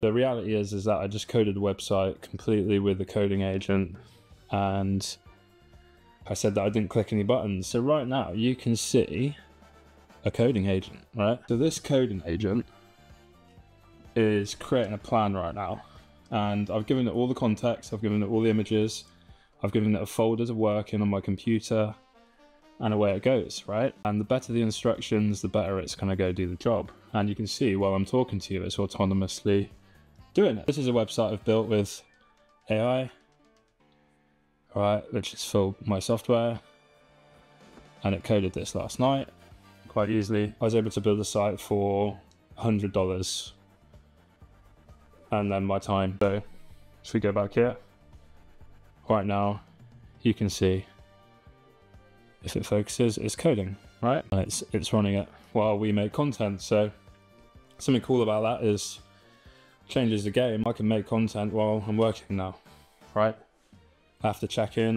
The reality is, is that I just coded the website completely with the coding agent and I said that I didn't click any buttons. So right now you can see a coding agent, right? So this coding agent is creating a plan right now. And I've given it all the context, I've given it all the images, I've given it a folder to work in on my computer, and away it goes, right? And the better the instructions, the better it's gonna go do the job. And you can see while I'm talking to you, it's autonomously doing it. This is a website I've built with AI, right, which is for my software. And it coded this last night quite easily. I was able to build a site for $100 and then my time. So if we go back here, right now, you can see if it focuses, it's coding, right? And it's, it's running it while we make content. So something cool about that is changes the game. I can make content while I'm working now, right? I have to check in.